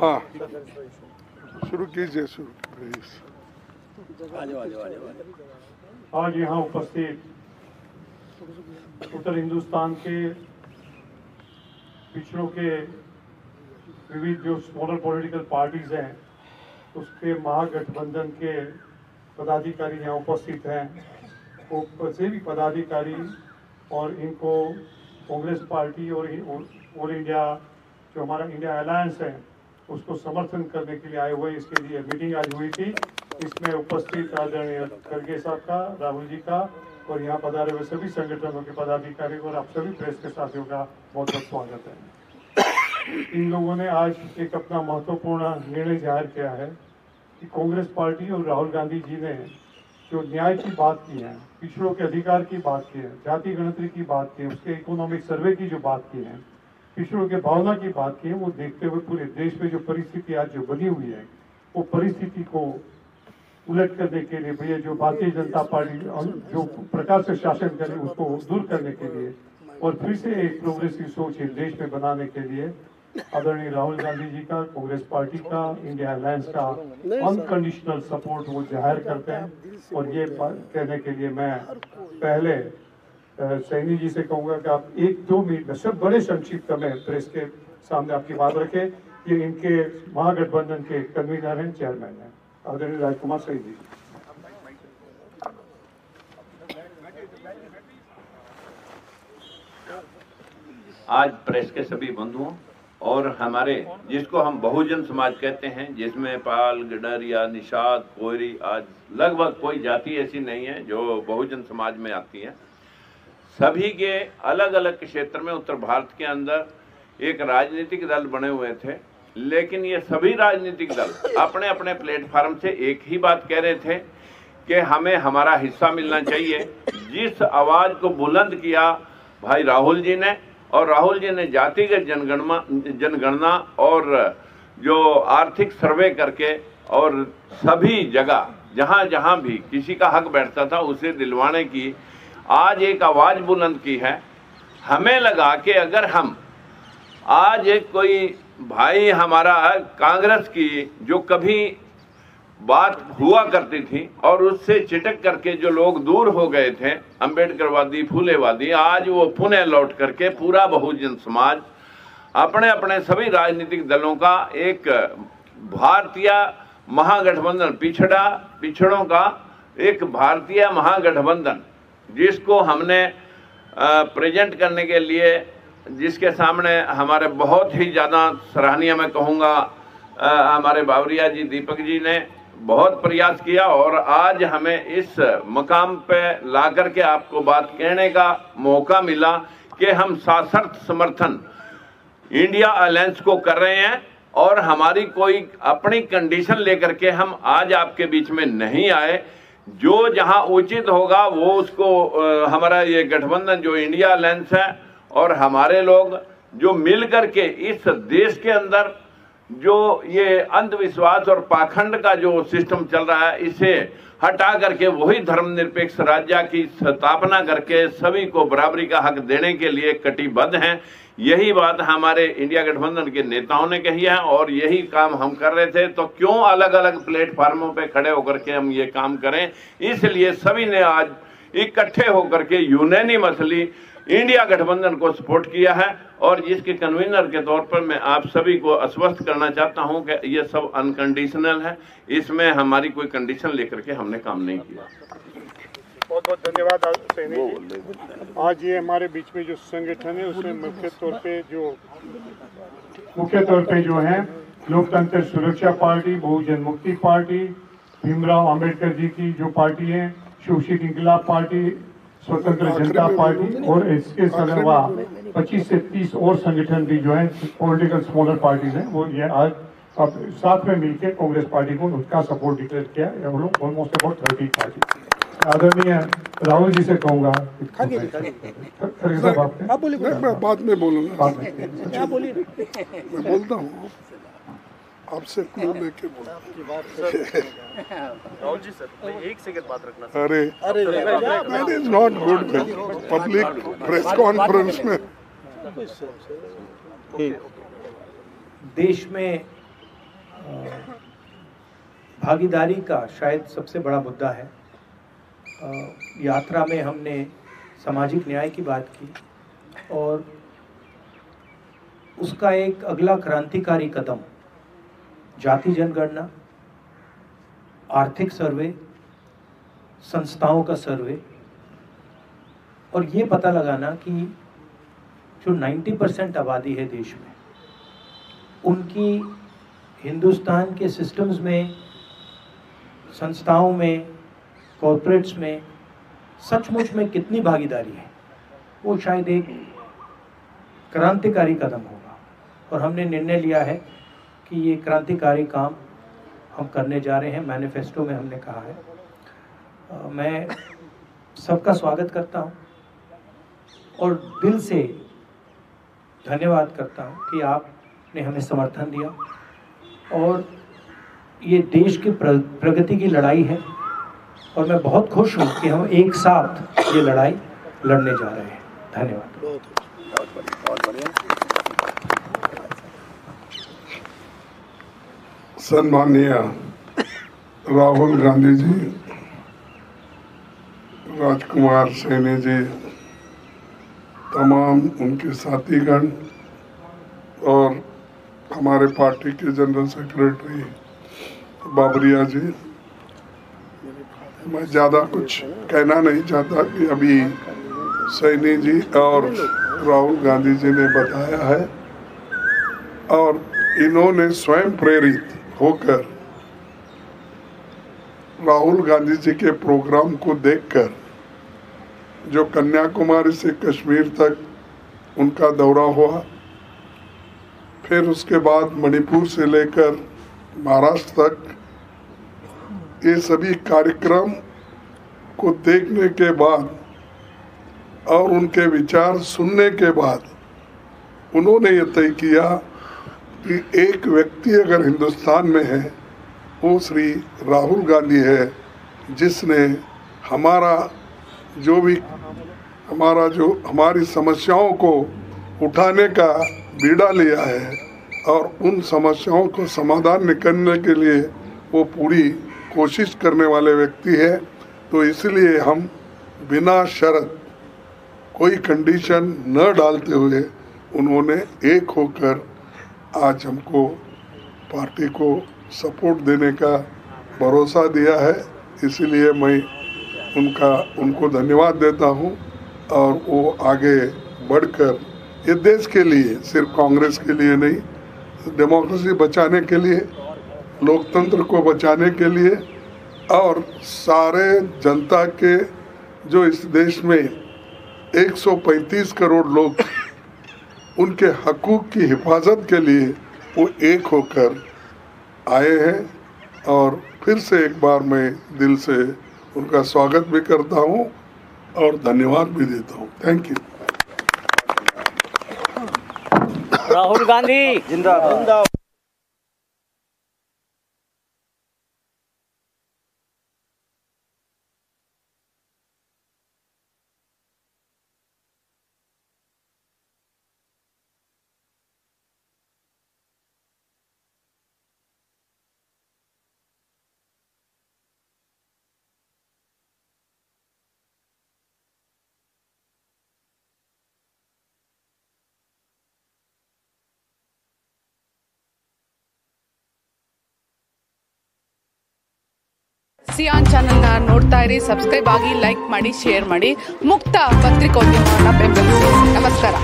हाँ। शुरू कीजिए शुरू। आज यहाँ उपस्थित उत्तर हिंदुस्तान के पिछड़ों के विविध जो स्मॉलर पॉलिटिकल पार्टीज़ हैं, उसके महागठबंधन के पदाधिकारी यहाँ उपस्थित हैं वो से भी पदाधिकारी और इनको कांग्रेस पार्टी और ऑल इंडिया, जो हमारा इंडिया अलायंस है, उसको समर्थन करने के लिए आए हुए इसके लिए मीटिंग आज हुई थी। इसमें उपस्थित आदरणीय खड़गे साहब का, राहुल जी का और यहाँ पधारे हुए सभी संगठनों के पदाधिकारी और आप सभी प्रेस के साथियों का बहुत बहुत स्वागत है। इन लोगों ने आज एक अपना महत्वपूर्ण निर्णय ज़ाहिर किया है कि कांग्रेस पार्टी और राहुल गांधी जी ने जो न्याय की बात की है, पिछड़ों के अधिकार की बात की है, जाति गणतरी की बात की है, उसके इकोनॉमिक सर्वे की जो बात की है, पिछड़ों के भावना की बात की है, वो देखते हुए पूरे देश में जो परिस्थिति आज जो बनी हुई है, वो परिस्थिति को उलट करने के लिए भैया, जो भारतीय जनता पार्टी जो प्रकार से शासन करे उसको दूर करने के लिए और फिर से एक प्रोग्रेसिव सोच इस देश में बनाने के लिए आदरणीय राहुल गांधी जी का, कांग्रेस पार्टी का, इंडिया अलायंस का अनकंडीशनल सपोर्ट वो ज़ाहिर करते हैं। और ये कहने के लिए मैं पहले सैनी जी से कहूँगा कि आप एक दो मिनट में सब बड़े संक्षिप्त में प्रेस के सामने आपकी बात रखें। ये इनके महागठबंधन के कन्वीनर हैं चेयरमैन हैं। आदरणीय राजकुमार सैनी जी आज प्रेस के सभी बंधुओं और हमारे, जिसको हम बहुजन समाज कहते हैं, जिसमें पाल, गडरिया, निषाद, कोयरी, आज लगभग कोई जाति ऐसी नहीं है जो बहुजन समाज में आती है। सभी के अलग अलग क्षेत्र में, उत्तर भारत के अंदर एक राजनीतिक दल बने हुए थे। लेकिन ये सभी राजनीतिक दल अपने अपने प्लेटफॉर्म से एक ही बात कह रहे थे कि हमें हमारा हिस्सा मिलना चाहिए। जिस आवाज़ को बुलंद किया भाई राहुल जी ने, और राहुल जी ने जातिगत जनगणना जनगणना और जो आर्थिक सर्वे करके और सभी जगह, जहाँ जहाँ भी किसी का हक बैठता था, उसे दिलवाने की, आज एक आवाज़ बुलंद की है। हमें लगा कि अगर हम आज एक कोई भाई हमारा कांग्रेस की जो कभी बात हुआ करती थी और उससे चिटक करके जो लोग दूर हो गए थे, अंबेडकरवादी, फूलेवादी, आज वो पुनः लौट करके पूरा बहुजन समाज अपने अपने सभी राजनीतिक दलों का एक भारतीय महागठबंधन, पिछड़ा, पिछड़ों का एक भारतीय महागठबंधन, जिसको हमने प्रेजेंट करने के लिए जिसके सामने हमारे बहुत ही ज़्यादा सराहनीय मैं कहूँगा हमारे बावरिया जी, दीपक जी ने बहुत प्रयास किया और आज हमें इस मकाम पे ला करके आपको बात कहने का मौका मिला कि हम सासर्थ समर्थन इंडिया अलायंस को कर रहे हैं और हमारी कोई अपनी कंडीशन लेकर के हम आज आपके बीच में नहीं आए। जो जहाँ उचित होगा वो उसको हमारा ये गठबंधन जो इंडिया अलायंस है और हमारे लोग जो मिल करके इस देश के अंदर जो ये अंधविश्वास और पाखंड का जो सिस्टम चल रहा है, इसे हटा करके वही धर्मनिरपेक्ष राज्य की स्थापना करके सभी को बराबरी का हक देने के लिए कटिबद्ध हैं। यही बात हमारे इंडिया गठबंधन के नेताओं ने कही है और यही काम हम कर रहे थे। तो क्यों अलग अलग प्लेटफार्मों पे खड़े होकर के हम ये काम करें? इसलिए सभी ने आज इकट्ठे होकर के यूनानिमसली इंडिया गठबंधन को सपोर्ट किया है और जिसके कन्वीनर के तौर पर मैं आप सभी को आश्वस्त करना चाहता हूँ कि ये सब अनकंडीशनल है। इसमें हमारी कोई कंडीशन लेकर के हमने काम नहीं किया। बहुत बहुत धन्यवाद आज ये हमारे बीच में जो संगठन है उसमें मुख्य तौर पे जो मुख्य तौर पे जो है लोकतंत्र सुरक्षा पार्टी बहुजन मुक्ति पार्टी भीमराव अंबेडकर जी की जो पार्टी है शिवशिक इंकलाब पार्टी स्वतंत्र जनता पार्टी और इसके अलावा 25 से 30 और संगठन भी जो है पॉलिटिकल स्मॉलर पार्टीज़ हैं वो ये आज अब साथ में मिलकर कांग्रेस पार्टी को उसका सपोर्ट डिक्लेयर किया ऑलमोस्ट अबाउट थर्टी पार्टी। आदरणीय राहुल जी से कहूँगा। खड़गे साहब आप बोलिए नहीं, मैं बाद में बोलूँगा। मैं बोलता हूँ। आपसे क्लू लेके बोलता राहुल जी सर मैं एक सेकंड बात रखना अरे। अरे that is not good public press conference में। देश में भागीदारी का शायद सबसे बड़ा मुद्दा है। यात्रा में हमने सामाजिक न्याय की बात की और उसका एक अगला क्रांतिकारी कदम जाति जनगणना, आर्थिक सर्वे, संस्थाओं का सर्वे, और ये पता लगाना कि जो 90 परसेंट आबादी है देश में, उनकी हिंदुस्तान के सिस्टम्स में, संस्थाओं में, कॉरपोरेट्स में, सचमुच में कितनी भागीदारी है, वो शायद एक क्रांतिकारी कदम होगा। और हमने निर्णय लिया है कि ये क्रांतिकारी काम हम करने जा रहे हैं मैनिफेस्टो में हमने कहा है। अ, मैं सबका स्वागत करता हूँ और दिल से धन्यवाद करता हूँ कि आपने हमें समर्थन दिया। और ये देश की प्रगति की लड़ाई है और मैं बहुत खुश हूँ कि हम एक साथ ये लड़ाई लड़ने जा रहे हैं। धन्यवाद। सम्मानीय राहुल गांधी जी, राजकुमार सैनी जी, तमाम उनके साथीगण और हमारे पार्टी के जनरल सेक्रेटरी बाबरिया जी। मैं ज़्यादा कुछ कहना नहीं चाहता कि अभी सैनी जी और राहुल गांधी जी ने बताया है और इन्होंने स्वयं प्रेरित होकर राहुल गांधी जी के प्रोग्राम को देखकर, जो कन्याकुमारी से कश्मीर तक उनका दौरा हुआ, फिर उसके बाद मणिपुर से लेकर महाराष्ट्र तक, ये सभी कार्यक्रम को देखने के बाद और उनके विचार सुनने के बाद उन्होंने ये तय किया कि एक व्यक्ति अगर हिंदुस्तान में है, वो श्री राहुल गांधी है, जिसने हमारा जो भी, हमारा जो, हमारी समस्याओं को उठाने का बीड़ा लिया है और उन समस्याओं को समाधान निकलने के लिए वो पूरी कोशिश करने वाले व्यक्ति है तो इसलिए हम बिना शर्त कोई कंडीशन न डालते हुए उन्होंने एक होकर आज हमको पार्टी को सपोर्ट देने का भरोसा दिया है, इसलिए मैं उनका, उनको धन्यवाद देता हूँ और वो आगे बढ़कर ये देश के लिए, सिर्फ़ कांग्रेस के लिए नहीं, डेमोक्रेसी बचाने के लिए, लोकतंत्र को बचाने के लिए और सारे जनता के, जो इस देश में 135 करोड़ लोग उनके हकूक की हिफाजत के लिए वो एक होकर आए हैं और फिर से एक बार मैं दिल से उनका स्वागत भी करता हूँ और धन्यवाद भी देता हूँ। थैंक यू राहुल गांधी, जिंदाबाद। ಸಿಯಾನ್ ಚಾನೆಲ್ ನೋಡ್ತಾ ಇರಿ ಸಬ್ಸ್ಕ್ರೈಬ್ ಆಗಿ ಲೈಕ್ ಮಾಡಿ ಶೇರ್ ಮಾಡಿ. ಮುಕ್ತ ಪತ್ರಿಕೋದ್ಯಮವನ್ನು ಬೆಂಬಲಿಸಿ. ನಮಸ್ಕಾರ.